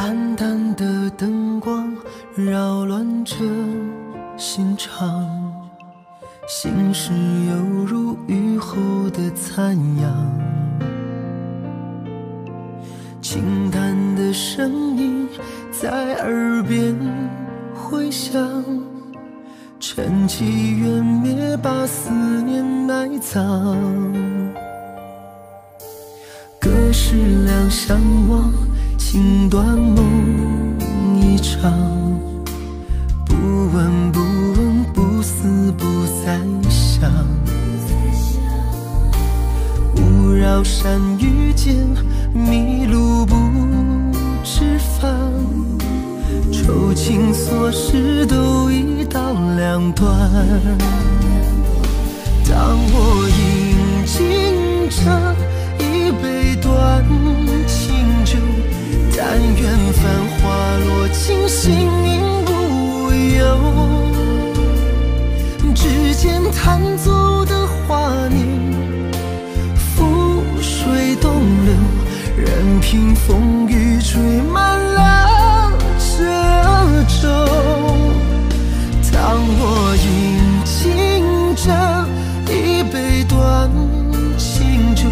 暗淡的灯光扰乱着心肠，心事犹如雨后的残阳，清淡的声音在耳边回响，趁机缘灭，把思念埋葬。隔世两相望，情断梦一场。不闻不问，不思不再想。勿扰山雨间，迷路不知返。愁情琐事都一刀两断。当我一指尖弹奏的华年，覆水东流，任凭风雨吹满了褶皱。当我饮尽这一杯断情酒，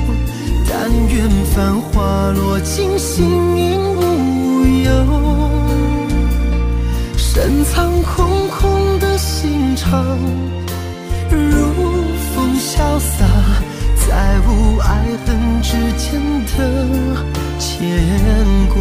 但愿繁华落尽，心影无忧。深藏空空的心肠，潇洒，再无爱恨之间的牵挂。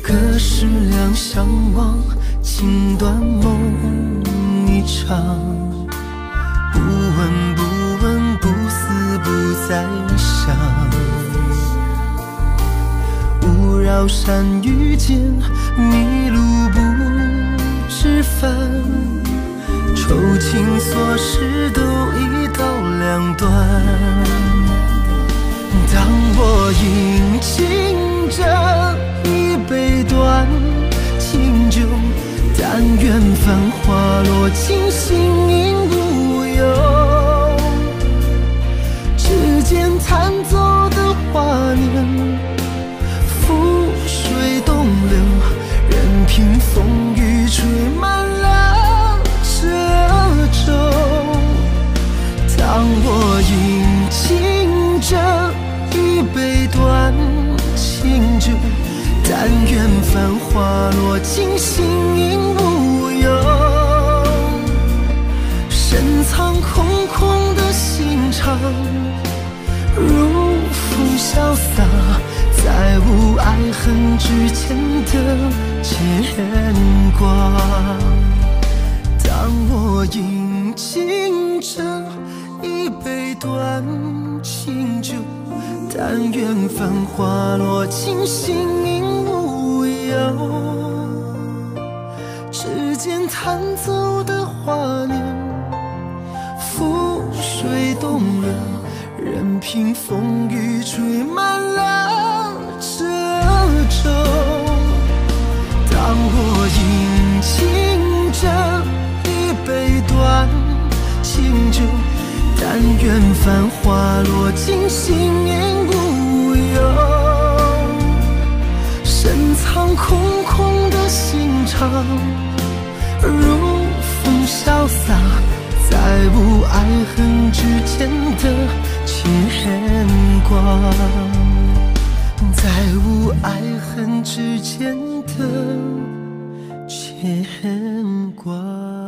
隔世两相望，情断梦一场。高山遇见，迷路不知返。愁情琐事都一刀两断。当我一但愿繁华落尽，心影无忧。深藏空空的心肠，如风潇洒，再无爱恨之间的牵挂。当我饮尽这一杯断情酒，但愿繁华落尽，心无忧。指尖弹奏的华年，覆水东流，任凭风雨吹满了褶皱。当我饮尽这一杯断情酒，但愿繁华落尽，心念无忧。深藏空空的心肠，如风潇洒，再无爱恨之间的牵挂。再无爱恨之间的牵挂。